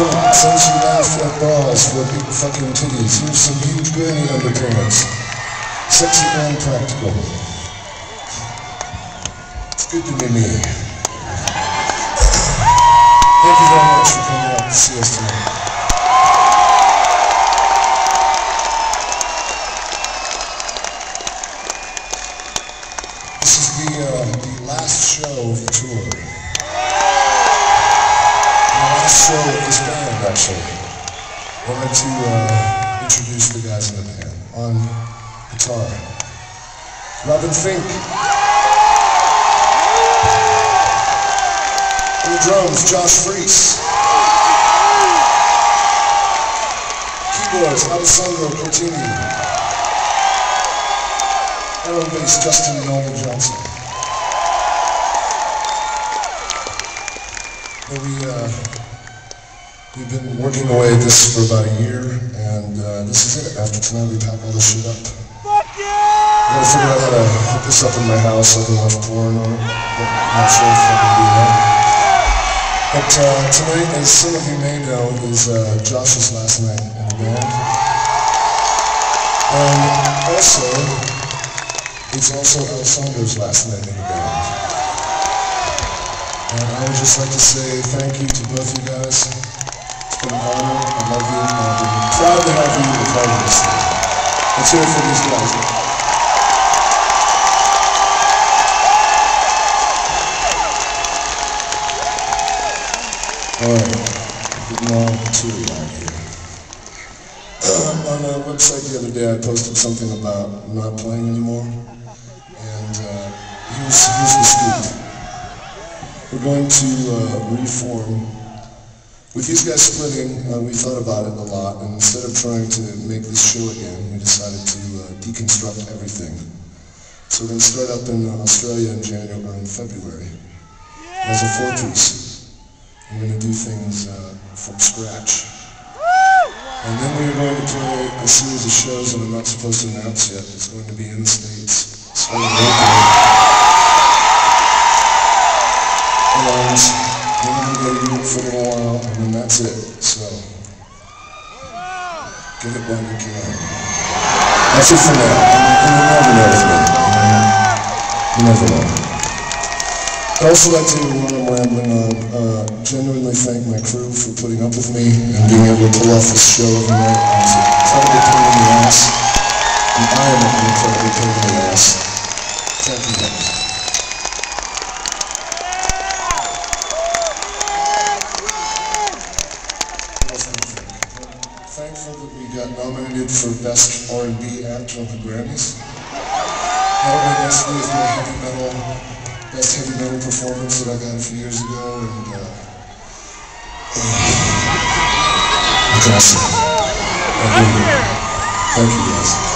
You laugh at bras for big fucking titties, here's some huge granny underpants. Sexy and practical. It's good to be me. Thank you very much for coming out to see us tonight. This is the, uh, the last show of the tour. Last show this band, actually. Like to uh, introduce the guys in the band. On guitar, Robin Finck. On the drums, Josh Freese. Keyboards, Alessandro Cortini. On bass, Justin Noble Johnson. Well, we, uh, we've been working away at this for about a year, and uh, this is it. After tonight, we pack all this shit up. Fuck I yeah! gotta figure out how to hook this up in my house so I can watch porn on it. I'm not sure if I can do that. But uh, tonight, as some of you may know, is uh, Josh's last night in the band. And also, it's also Alessandro's last night in the band. And I would just like to say thank you to both you guys. I love you. I'm proud to have you as a part of this. Let's hear it guys. Alright, getting on to out here. on the website the other day, I posted something about not playing anymore, and uh, here's, here's the scoop. We're going to uh, reform. With these guys splitting, uh, we thought about it a lot, and instead of trying to make this show again, we decided to uh, deconstruct everything. So we're going to start up in Australia in January or in February as a four-piece. We're going to do things uh, from scratch. And then we're going to play a series of shows that I'm not supposed to announce yet. It's going to be in the States. It's going locally. For a little while, and then that's it. So, get it while you can. That's it for now. And you never know with me. You never know. I'd also like to, while I'm rambling on, uh, genuinely thank my crew for putting up with me and being able to pull off this show every night. Thankful that we got nominated for Best R&B Act on the Grammys. That would be nicely with my heavy metal best heavy metal performance that I got a few years ago, and uh, uh, it's awesome. I really do. Thank you guys.